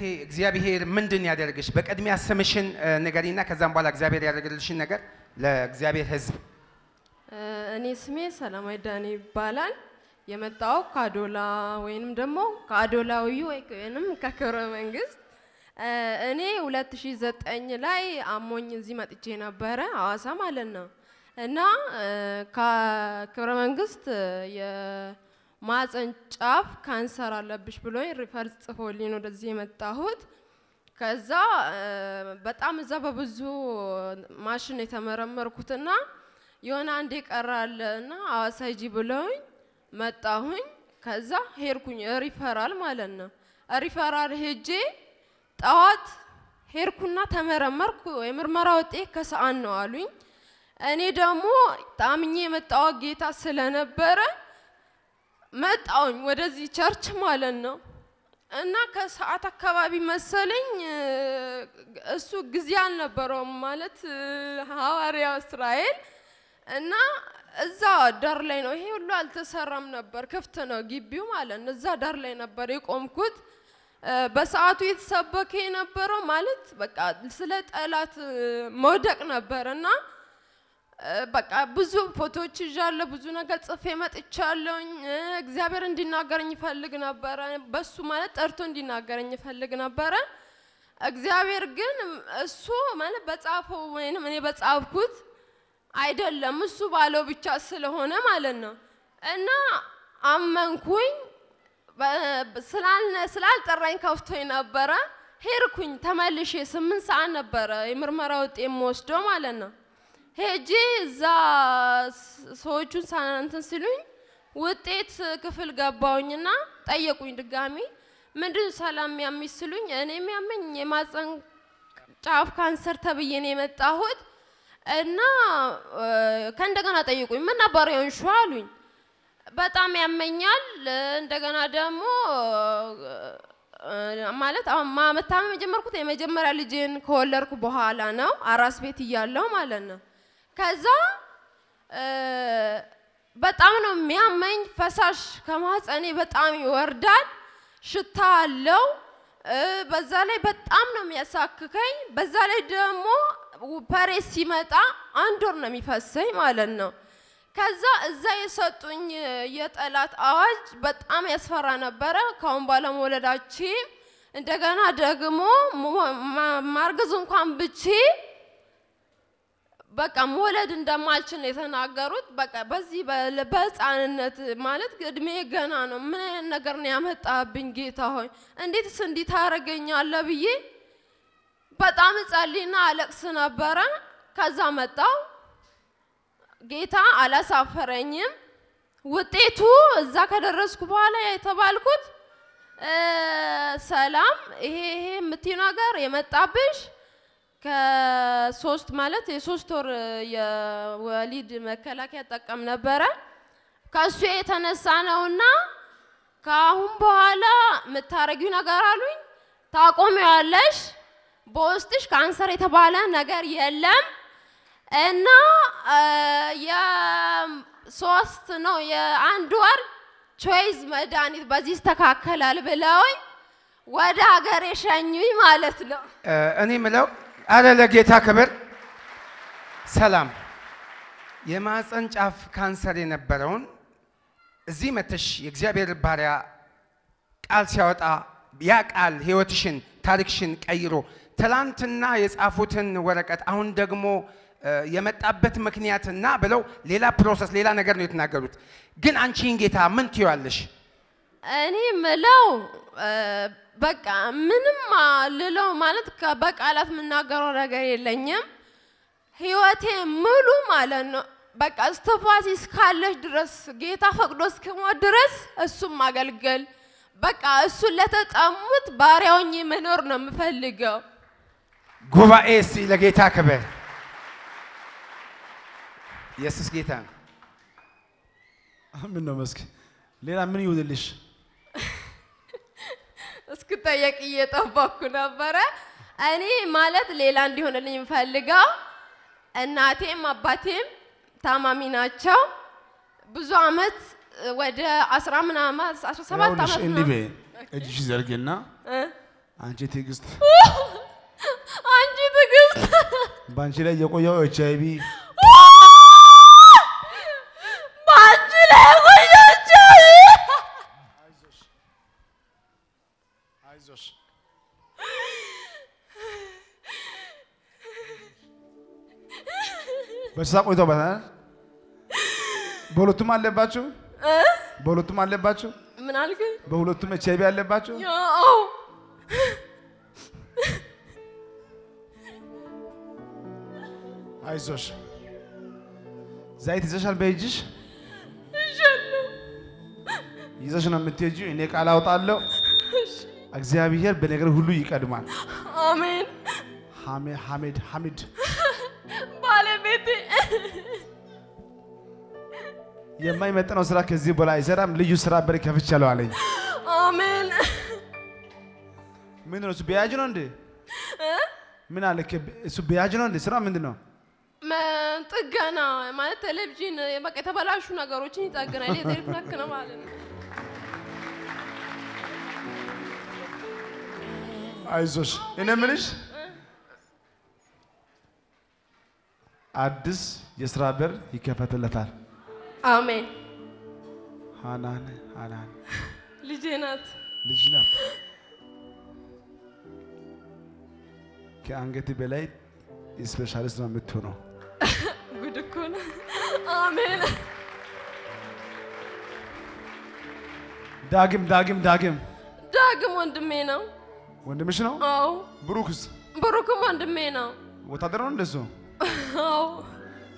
እህቴ እግዚአብሔር ምንድን ያደርግሽ? በቅድሚያ ስምሽን ንገሪና ከዛም በኋላ እግዚአብሔር ያደርግልሽን ነገር ለእግዚአብሔር ሕዝብ እኔ ስሜ ሰላማዊ ዳኔ ይባላል። የመጣው ከአዶላ ወይንም ደግሞ ከአዶላዊ ወይንም ከክብረ መንግስት እኔ 2009 ላይ አሞኝ እዚህ መጥቼ ነበረ ሐዋሳ ማለት ነው እና ከክብረ መንግስት የማፀን ጫፍ ካንሰር አለብሽ ብሎኝ refer ጽፎልኝ ወደዚህ የመጣሁት። ከዛ በጣም እዛ በብዙ ማሽን የተመረመርኩትና የሆነ አንድ ይቀራል እና ሐዋሳ ሂጂ ብለውኝ መጣሁኝ። ከዛ ሄድኩኝ ሪፈራል ማለት ነው። ሪፈራል ሄጄ ጠዋት ሄድኩና ተመረመርኩ። የምርመራ ውጤት ከሰዓት ነው አሉኝ። እኔ ደግሞ ታምኜ የመጣዋ ጌታ ስለነበረ መጣውኝ ወደዚህ ቸርች ማለት ነው። እና ከሰዓት አካባቢ መሰለኝ እሱ ጊዜ አልነበረውም ማለት ሐዋርያው እስራኤል እና እዛ ዳር ላይ ነው። ይሄ ሁሉ አልተሰራም ነበር፣ ክፍት ነው ግቢው ማለት ነው። እዛ ዳር ላይ ነበር የቆምኩት። በሰዓቱ የተሰበከ የነበረው ማለት በቃ ስለ ጠላት መውደቅ ነበር እና በቃ ብዙ ፎቶዎች ይዣለሁ፣ ብዙ ነገር ጽፌ መጥቻለሁኝ። እግዚአብሔር እንዲናገረኝ ይፈልግ ነበረ። በሱ ማለት ጠርቶ እንዲናገረኝ ይፈልግ ነበረ። እግዚአብሔር ግን እሱ ማለት በጻፈው ወይንም እኔ በጻፍኩት አይደለም እሱ ባለው ብቻ ስለሆነ ማለት ነው እና አመንኩኝ። ስላልጠራኝ ከፍቶኝ ነበረ። ሄድኩኝ ተመልሼ ስምንት ሰዓት ነበረ የምርመራ ውጤት የምወስደው ማለት ነው። ሄጄ እዛ ሰዎቹን ሳ- እንትን ሲሉኝ ውጤት ክፍል ገባውኝና ጠየቁኝ ድጋሚ። ምንድን ሰላም ያሚስ ሲሉኝ እኔ የሚያመኝ የማፀን ጫፍ ካንሰር ተብዬ ነው የመጣሁት እና ከእንደገና ጠይቁኝ ምን ነበር የሆንሽው? አሉኝ። በጣም ያመኛል። እንደገና ደግሞ ማለት መታመም የጀመርኩት የመጀመሪያ ልጄን ከወለድኩ በኋላ ነው፣ አራስ ቤት እያለሁ ማለት ነው። ከዛ በጣም ነው የሚያመኝ። ፈሳሽ ከማህፀኔ በጣም ይወርዳል፣ ሽታ አለው። በዛ ላይ በጣም ነው የሚያሳክከኝ። በዛ ላይ ደግሞ ፐሬስ ሲመጣ አንድ ወር ነው የሚፈሰኝ ማለት ነው። ከዛ እዛ የሰጡኝ የጠላት አዋጅ በጣም ያስፈራ ነበረ። ካሁን በኋላ መውለዳችን እንደገና ደግሞ ማርገዝ እንኳን ብቼ በቃ መውለድ እንደማልችል ነው የተናገሩት። በቃ በዚህ በህፃንነት ማለት እድሜ ገና ነው። ምን አይነት ነገር ነው ያመጣብኝ ጌታ ሆይ እንዴትስ እንዲህ ታደርገኛለህ ብዬ በጣም እጸልይና አለቅስ ነበረ። ከዛ መጣው ጌታ አላሳፈረኝም። ውጤቱ እዛ ከደረስኩ በኋላ የተባልኩት ሰላም ይሄ ይሄ የምትይው ነገር የመጣብሽ ከሶስት ማለት የሶስት ወር የወሊድ መከላከያ ጠቀም ነበረ ከእሱ የተነሳ ነውና ከአሁን በኋላ የምታረጊው ነገር አሉኝ ታቆሚዋለሽ። በውስጥሽ ካንሰር የተባለ ነገር የለም እና የሶስት ነው የአንድ ወር choice መድኃኒት በዚህ ይስተካከላል ብለውኝ ወደ ሀገር የሸኙኝ ማለት ነው። እኔ ምለው አረ ለጌታ ክብር ሰላም የማህፀን ጫፍ ካንሰር የነበረውን እዚህ መተሽ የእግዚአብሔር ባሪያ ቃል ሲያወጣ ያ ቃል ህይወትሽን ታሪክሽን ቀይሮ ትላንትና የጻፉትን ወረቀት አሁን ደግሞ የመጣበት ምክንያትና ብለው ሌላ process ሌላ ነገር ነው የተናገሩት። ግን አንቺን ጌታ ምን ትይዋለሽ? እኔ ምለው በቃ ምንም ልለው ማለት በቃላት የምናገረው ነገር የለኝም። ህይወቴ ሙሉ ማለት ነው በቃ እስትንፋሴ እስካለች ድረስ ጌታ ፈቅዶ እስክሞት ድረስ እሱም ማገልገል በቃ እሱን ለተጠሙት ባሪያውኝ መኖር ነው የምፈልገው። ጉባኤ እስቲ ለጌታ ክብር። ኢየሱስ ጌታ ነው። ምን ነው መስክ ሌላ ምን ይውልልሽ? እስክጠየቅ እየጠበኩ ነበረ። እኔ ማለት ሌላ እንዲሆንልኝ የምፈልገው እናቴም አባቴም ታማሚ ናቸው። ብዙ አመት ወደ አስራ ምናምን አስራ ሰባት ምናምን በይ፣ እጅሽ ዘርጊና እ? አንቺ ትዕግስት፣ አንቺ ትዕግስት በአንቺ ላይ የቆየው ኤች አይ ቪ በአንቺ ላይ ቆየች። አይዞሽ በሽታ ቆይቶበታል። በሁለቱም አለባችሁ፣ በሁለቱም አለባችሁ፣ ምን አልክ? በሁለቱም ኤች አይ ቪ አለባችሁ። አይዞሽ ዘይት ይዘሻል በእጅሽ ይዘሽ ነው የምትሄጂው። እኔ ቃል አውጣለሁ። እግዚአብሔር በነገር ሁሉ ይቀድማል። ሐሜድ ሐሚድ ባለቤቴ የማይመጥነው ስራ ከዚህ በላይ አይሰራም። ልዩ ስራ በር ከፍቻለሁ አለኝ። አሜን። ምንድን ነው እሱ? ቢያጅ ነው እንዴ? ምን አለ? እሱ ቢያጅ ነው እንዴ? ስራ ምንድን ነው? ጥገና ማለት ቴሌቪዥን በቃ የተበላሹ ነገሮችን ይጠግናል። ኤሌክትሪክ ነክ ነው ማለት ነው። አይዞሽ። እኔ የምልሽ አዲስ የስራ በር ይከፈትለታል። አሜን። ሃናን ሃናን ልጄ ናት። ልጅ ናት። ከአንገት በላይ ስፔሻሊስት ነው የምትሆነው። ጉድ እኮ ነው። አሜን። ዳግም ዳግም ዳግም ዳግም ወንድሜ ነው። ወንድምሽ ነው። አዎ ብሩክስ ብሩክም ወንድሜ ነው። ወታደር ነው እንደሱ።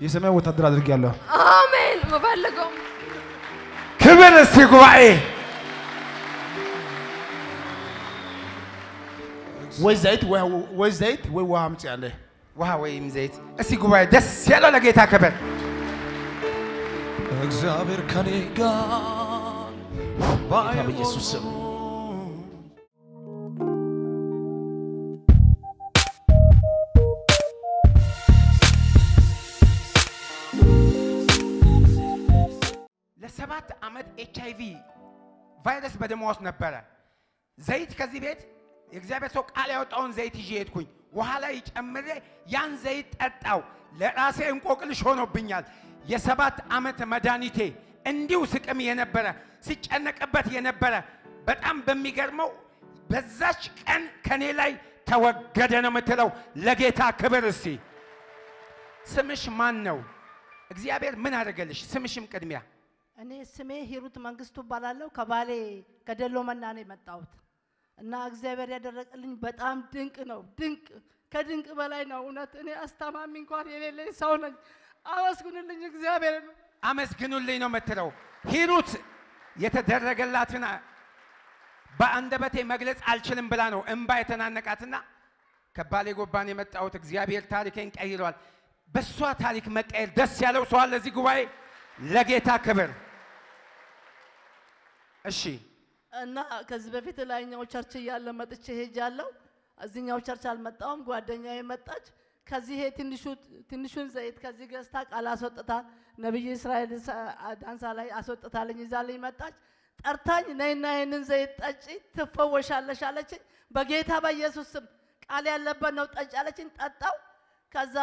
የሰማይ ወታደር አድርጌያለሁ። አሜን። መፈልገው ክብር እስቲ ጉባኤ ወይ ዘይት ወይ- ዘይት ወይ ውሃ አምጪ አለ። ውሃ ወይም ዘይት። እስቲ ጉባኤ ደስ ያለው ለጌታ ክብር። እግዚአብሔር ከኔ ጋር ጌታ በኢየሱስ ስም ለሰባት ዓመት ኤች አይ ቪ ቫይረስ በደሟ ውስጥ ነበረ። ዘይት ከዚህ ቤት የእግዚአብሔር ሰው ቃል ያወጣውን ዘይት ይዤ ሄድኩኝ። ውሃ ላይ ጨምሬ ያን ዘይት ጠጣው። ለራሴ እንቆቅልሽ ሆኖብኛል። የሰባት ዓመት መድኃኒቴ እንዲሁ ስቅም የነበረ ሲጨነቅበት የነበረ በጣም በሚገርመው በዛች ቀን ከኔ ላይ ተወገደ ነው የምትለው። ለጌታ ክብር እስቲ ስምሽ ማን ነው? እግዚአብሔር ምን አደረገልሽ? ስምሽም ቅድሚያ እኔ ስሜ ሂሩት መንግስቱ እባላለሁ። ከባሌ ከደሎ መና ነው የመጣሁት እና እግዚአብሔር ያደረገልኝ በጣም ድንቅ ነው። ድንቅ ከድንቅ በላይ ነው። እውነት እኔ አስታማሚ እንኳን የሌለኝ ሰው ነኝ። አመስግኑልኝ እግዚአብሔር። አመስግኑልኝ ነው የምትለው። ሂሩት የተደረገላትን በአንደበቴ መግለጽ አልችልም ብላ ነው እምባ የተናነቃትና ከባሌ ጎባን የመጣሁት እግዚአብሔር ታሪኬን ቀይሯል። በእሷ ታሪክ መቀየር ደስ ያለው ሰው አለ እዚህ ጉባኤ? ለጌታ ክብር። እሺ እና ከዚህ በፊት ላይኛው church እያለ መጥቼ ሄጃለሁ። እዚኛው church አልመጣሁም። ጓደኛዬ መጣች። ከዚህ ትንሹን ዘይት ከዚህ ገዝታ ቃል አስወጥታ ነቢይ እስራኤል ዳንሳ ላይ አስወጥታለኝ ይዛልኝ መጣች። ጠርታኝ ነይና ይህንን ዘይት ጠጪ ትፈወሻለሽ አለችኝ። በጌታ በኢየሱስ ስም ቃል ያለበት ነው ጠጪ አለችኝ። ጠጣው። ከዛ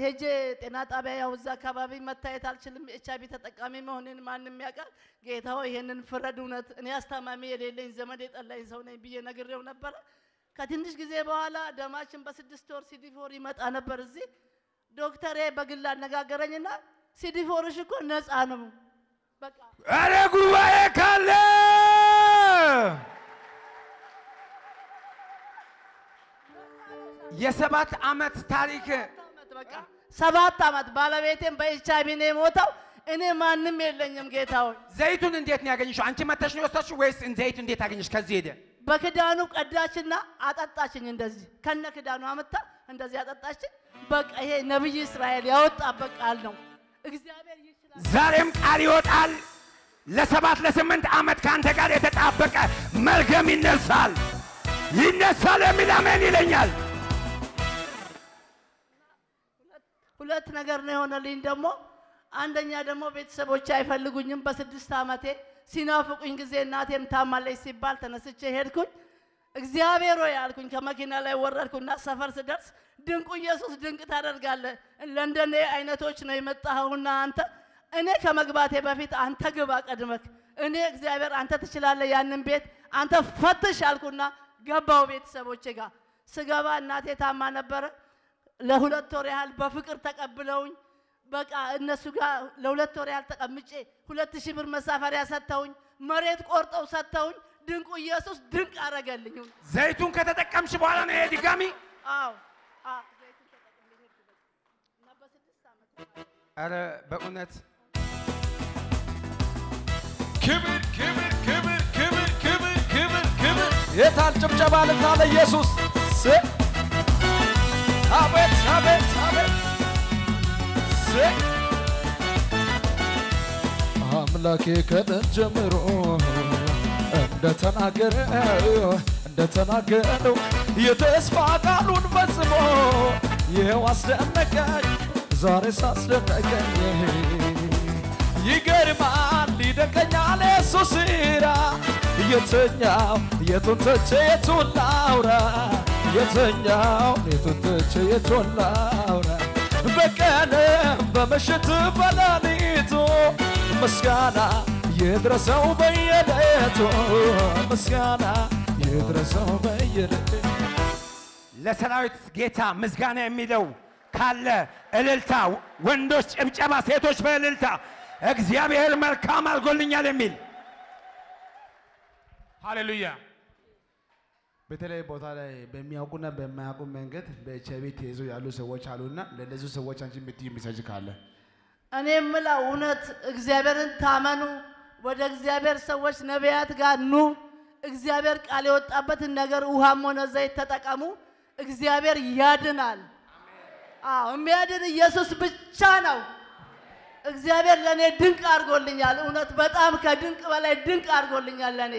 ሄጄ ጤና ጣቢያ ያው እዛ አካባቢ መታየት አልችልም፣ ኤች አይቪ ተጠቃሚ መሆኔን ማንም ያውቃል። ጌታ ሆይ ይሄንን ፍረድ። እውነት እኔ አስታማሚ የሌለኝ ዘመድ የጠላኝ ሰው ነኝ ብዬ ነግሬው ነበረ። ከትንሽ ጊዜ በኋላ ደማችን በስድስት ወር CD4 ይመጣ ነበር እዚህ። ዶክተሬ በግል አነጋገረኝና CD4 ሽ እኮ ነፃ ነው በቃ ጉባኤ ካለ የሰባት ዓመት ታሪክ ሰባት ዓመት ባለቤቴም በኤች አይቪ ነው የሞተው። እኔ ማንም የለኝም ጌታ ሆይ ዘይቱን እንዴት ነው ያገኘሽው? አንቺ መተሽ ነው የወሰድሽው ወይስ ዘይቱ እንዴት አገኘሽ? ከዚህ ሄደ በክዳኑ ቀዳችና አጠጣችኝ። እንደዚህ ከነ ክዳኑ አመጣ እንደዚህ አጠጣችኝ። በቃ ይሄ ነብይ እስራኤል ያወጣበት ቃል ነው። እግዚአብሔር ይችላል። ዛሬም ቃል ይወጣል። ለሰባት ለስምንት ዓመት ከአንተ ጋር የተጣበቀ መርገም ይነሳል፣ ይነሳል የሚል አሜን ይለኛል። ሁለት ነገር ነው የሆነልኝ። ደግሞ አንደኛ ደግሞ ቤተሰቦቼ አይፈልጉኝም። በስድስት ዓመቴ ሲናፍቁኝ ጊዜ እናቴም ታማለች ሲባል ተነስቼ ሄድኩኝ። እግዚአብሔር ሆይ አልኩኝ። ከመኪና ላይ ወረድኩና ሰፈር ስደርስ ድንቁ ኢየሱስ ድንቅ ታደርጋለህ፣ ለእንደኔ አይነቶች ነው የመጣኸውና አንተ እኔ ከመግባቴ በፊት አንተ ግባ ቀድመክ። እኔ እግዚአብሔር አንተ ትችላለህ ያንን ቤት አንተ ፈትሽ አልኩና ገባው ቤተሰቦቼ ጋር ስገባ እናቴ ታማ ነበረ። ለሁለት ወር ያህል በፍቅር ተቀብለውኝ በቃ እነሱ ጋር ለሁለት ወር ያህል ተቀምጬ ሁለት ሺህ ብር መሳፈሪያ ሰጥተውኝ መሬት ቆርጠው ሰጥተውኝ ድንቁ ኢየሱስ ድንቅ አረገልኝ። ዘይቱን ከተጠቀምሽ በኋላ ነው ይሄ ድጋሚ? አዎ። ኧረ በእውነት ክብር ክብር ክብር ክብር ክብር ክብር ክብር። የታል ጭብጨባ ልታ ለኢየሱስ አቤት አቤት ስ አምላኬ ከጥንት ጀምሮ እንደተናገረ እንደተናገረው የተስፋ ቃሉን ፈጽሞ ይኸው አስደነቀኝ ዛሬ ሳስደነቀኝ። ይገርማል ይደንቀኛል የሱ ስራ የተኛው የቱን ትቼ የቱን ላውራ የተኛው የቱን ላውራ በቀንም በምሽት በሌሊቱ ምስጋና ይድረሰው በየለቱ። ምስጋና ይድረሰው በየለቱ። ለሰራዊት ጌታ ምስጋና የሚለው ካለ እልልታ፣ ወንዶች ጭብጨባ፣ ሴቶች በእልልታ እግዚአብሔር መልካም አድርጎልኛል የሚል። ሃሌሉያ። በተለይ ቦታ ላይ በሚያውቁና በማያውቁ መንገድ በኤች አይ ቪ ተይዞ ያሉ ሰዎች አሉና ለእነዚህ ሰዎች አንቺ የምትይ message ካለ እኔ የምለው እውነት እግዚአብሔርን ታመኑ። ወደ እግዚአብሔር ሰዎች ነቢያት ጋር ኑ። እግዚአብሔር ቃል የወጣበትን ነገር ውሃም ሆነ ዘይት ተጠቀሙ። እግዚአብሔር ያድናል። አዎ የሚያድን ኢየሱስ ብቻ ነው። እግዚአብሔር ለእኔ ድንቅ አድርጎልኛል። እውነት በጣም ከድንቅ በላይ ድንቅ አድርጎልኛል ለእኔ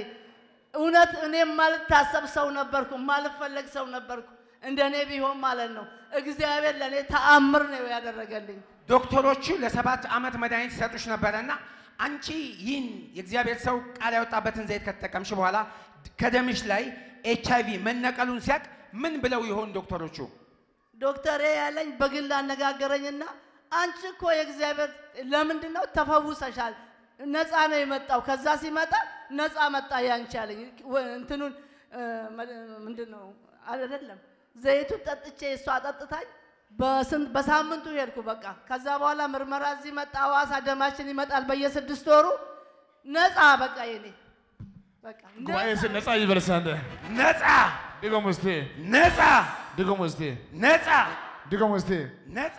እውነት እኔ ማልታሰብ ሰው ነበርኩ፣ ማልፈለግ ሰው ነበርኩ። እንደ እኔ ቢሆን ማለት ነው። እግዚአብሔር ለእኔ ተአምር ነው ያደረገልኝ። ዶክተሮቹ ለሰባት ዓመት መድኃኒት ይሰጡሽ ነበረና አንቺ ይህን የእግዚአብሔር ሰው ቃል ያወጣበትን ዘይት ከተጠቀምሽ በኋላ ከደምሽ ላይ ኤች አይ ቪ መነቀሉን ሲያቅ ምን ብለው ይሆን ዶክተሮቹ? ዶክተሬ ያለኝ በግል አነጋገረኝና አንቺ እኮ የእግዚአብሔር ለምንድን ነው ተፈውሰሻል፣ ነፃ ነው የመጣው። ከዛ ሲመጣ ነፃ መጣ ያንቺ አለኝ። እንትኑን ምንድን ነው አይደለም። ዘይቱን ጠጥቼ እሷ ጠጥታኝ በሳምንቱ ሄድኩ። በቃ። ከዛ በኋላ ምርመራ እዚህ መጣ። ሐዋሳ ደማችን ይመጣል በየስድስት ወሩ። ነፃ በቃ የኔ በቃ። ነፃ። ነፃ ይበልሳ እንደ ነፃ ድገሙ እስቲ። ነፃ ድገሙ እስቲ። ነፃ ድገሙ እስቲ። ነፃ